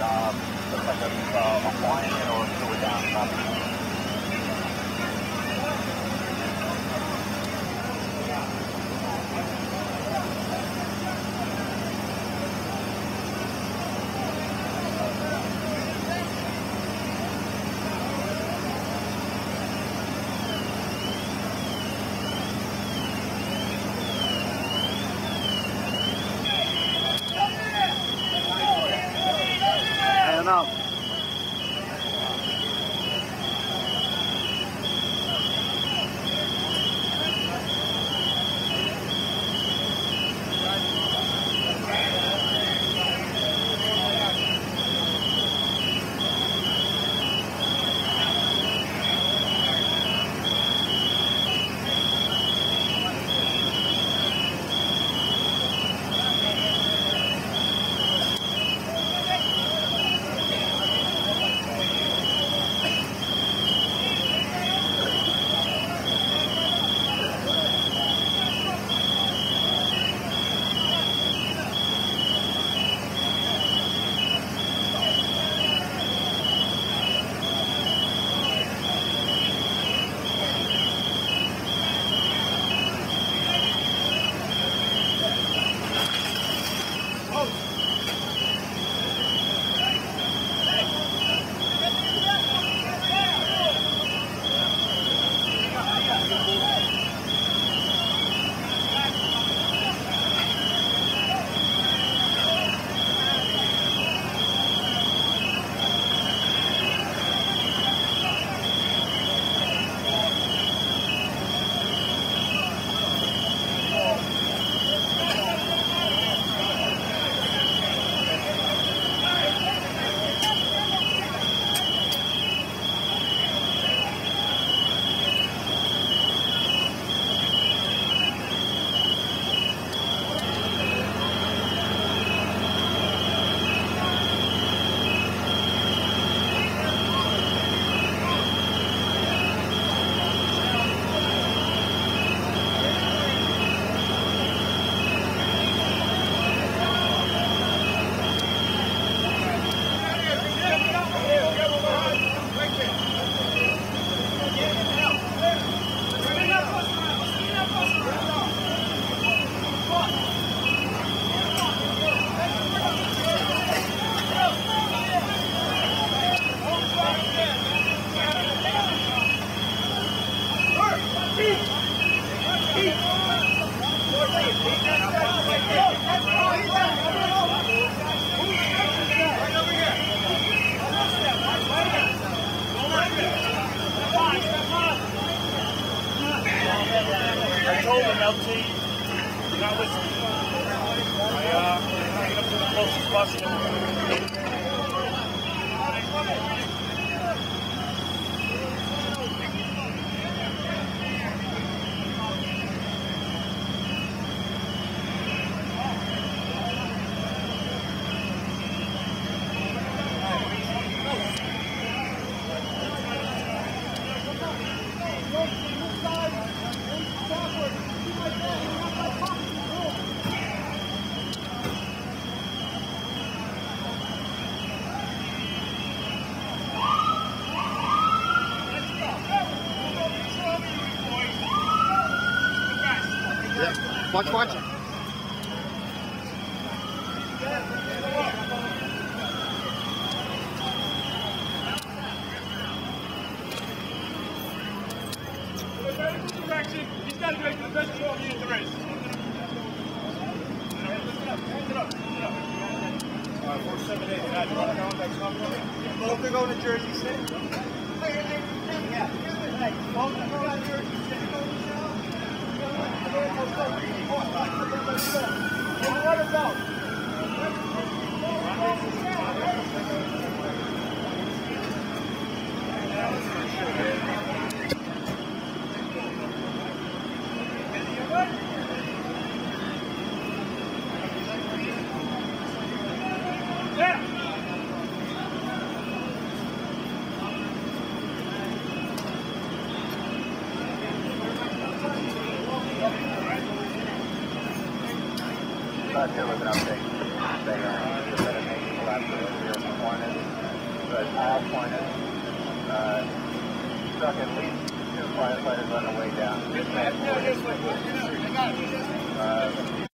Um, looks like a, uh, a flying or sewer down. Copy. Closest bus Watch, watch. Direction. He's got to make the best call he there is. All right, four seven eight. Guys, you want to go back top Both are going to Jersey City. Yeah. Both are going to Jersey City. Let him go. left here with an update. They are better make people after zero pointed, but all pointed. Uh, stuck at least two firefighters on the way down. Dispatch, no, this way. I got it. Uh,